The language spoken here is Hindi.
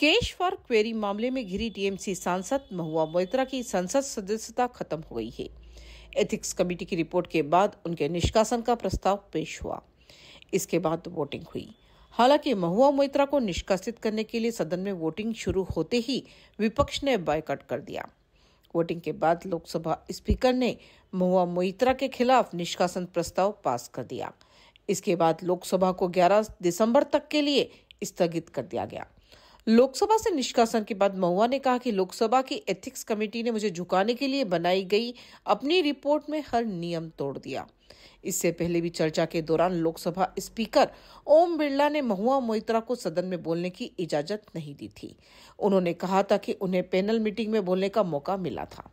केश फॉर क्वेरी मामले में घिरी टीएमसी सांसद महुआ मोइत्रा की संसद सदस्यता खत्म हो गई है। एथिक्स कमेटी की रिपोर्ट के बाद उनके निष्कासन का प्रस्ताव पेश हुआ। इसके बाद वोटिंग हुई। हालाँकि महुआ मोइत्रा को निष्कासित करने के लिए सदन में वोटिंग शुरू होते ही विपक्ष ने बायकट कर दिया। वोटिंग के बाद लोकसभा स्पीकर ने महुआ मोइत्रा के खिलाफ निष्कासन प्रस्ताव पास कर दिया। इसके बाद लोकसभा को 11 दिसंबर तक के लिए स्थगित कर दिया गया। लोकसभा से निष्कासन के बाद महुआ ने कहा कि लोकसभा की एथिक्स कमेटी ने मुझे झुकाने के लिए बनाई गई अपनी रिपोर्ट में हर नियम तोड़ दिया। इससे पहले भी चर्चा के दौरान लोकसभा स्पीकर ओम बिरला ने महुआ मोइत्रा को सदन में बोलने की इजाज़त नहीं दी थी। उन्होंने कहा था कि उन्हें पैनल मीटिंग में बोलने का मौका मिला था।